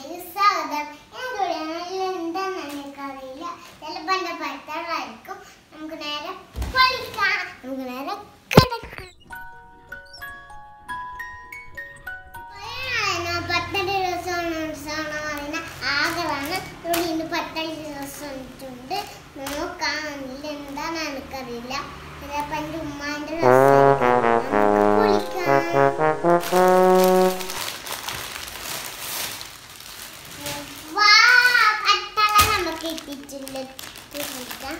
ക്ലാസ്സിൽ സ്വാഗതം. ഞാൻ എനിക്കറിയില്ല. ചിലപ്പോൾ എന്റെ പഠിത്തങ്ങളായിരിക്കും നമുക്ക് നേരെ പഠിക്കാം. നമുക്ക് നേരെ പത്തടി ദിവസമാണ് ഉത്സവമാണ് പറയുന്ന ആഗ്രഹമാണ് ഇവിടെ ഇന്ന് പത്തടി ദിവസം നോക്കാം എന്താണെന്ന് എനിക്കറിയില്ല. ചിലപ്പോൾ എന്റെ ഉമ്മാന്റെ ഇട്ടിട്ടുണ്ട് കുളിക്കാം.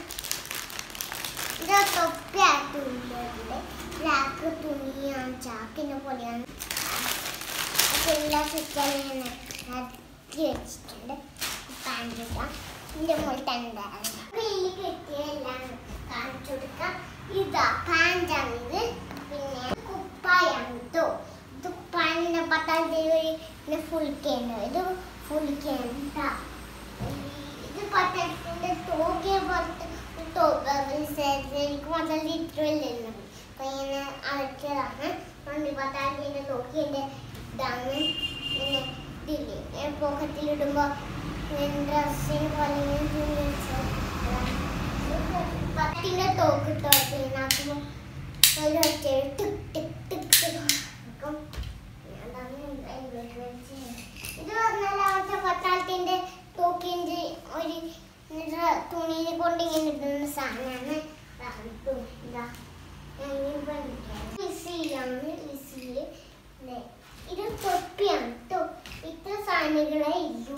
ഇത് തൊപ്പിയായിട്ടുള്ളത് ബ്ലാക്ക് തുണിയാണ് ചാക്കിന്റെ പോലെയാണ് എല്ലാ ഞാൻ ഇറക്കി വെച്ചിട്ടുണ്ട് ഇടാം ഇതിന്റെ മുകളിൽ തന്നെ വെയിൽ കെട്ടിയെല്ലാം കാണിച്ചു കൊടുക്കാം ഇതാ പാന്റാണ് ഇത് പിന്നെ കുപ്പായാണ് കേട്ടോ ഇത് പണ്ട് പത്താം തീയതി ഫുൾ കേട്ടോ ഇത് ഫുൾ ഇത് തോക്ക് എനിക്ക് മാത്രം ലിറ്ററല്ലോ അപ്പൊ ഇങ്ങനെ അടച്ചതാണ്. പത്താം തീയതി തോക്കിന്റെ ഇതാണ്. പിന്നെ ഇതില്ലേ? പോക്കറ്റിലിടുമ്പോൾ ഡ്രസ്സിന് പോലെ പത്തിന്റെ തോക്ക് ഇട്ടോ ഇതിനകത്ത് ഒരു ഒറ്റ ടിക് ടിക് ടിക് ടിക്. ഇത് പറഞ്ഞാൽ അവിടുത്തെ പട്ടാളത്തിന്റെ തോക്കിന്റെ ഒരു ഇതാ. തൊപ്പിയാണ് കേട്ടോ ഇത്ര സാധനങ്ങളെ ഇല്ലു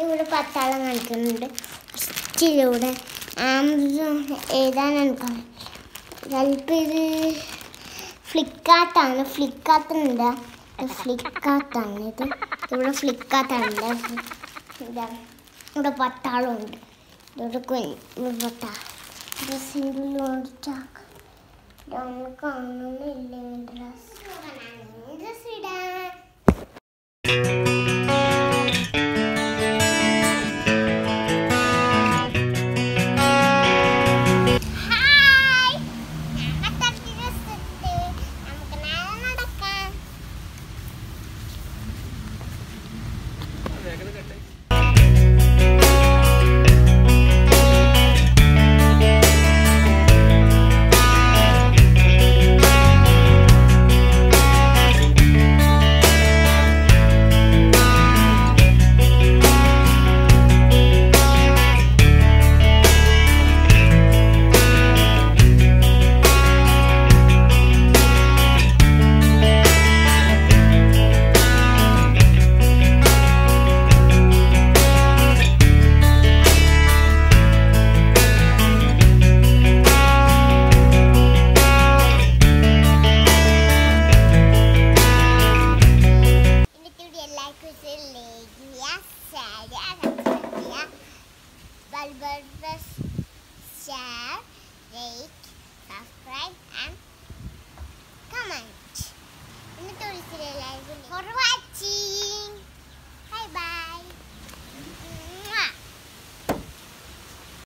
ഇവിടെ പട്ടാളം കാണിക്കുന്നുണ്ട്. ഫസ്റ്റിലൂടെ ആമസോൺ ഏതാണ് എനിക്കറിയില്ല ചിലപ്പോൾ ഇത് ഫ്ലിക്കാർട്ടാണ് ഫ്ലിക്കാർട്ടുണ്ട് ഫ്ലിക്കാർട്ടാണ് ഇത്. ഇവിടെ ഫ്ലിക്കാർട്ടാണ് ഇതാ ഇവിടെ പട്ടാളമുണ്ട്. ഇവിടെ കുഞ്ഞ് പട്ടാളം ഡ്രസ്സിന്റെ കാണുന്നില്ല ഡ്രസ്സ്. ഡ്രസ്സ് ഇടാൻ എന്നിട്ട് alegria, séria, alegria, barbaras, séria.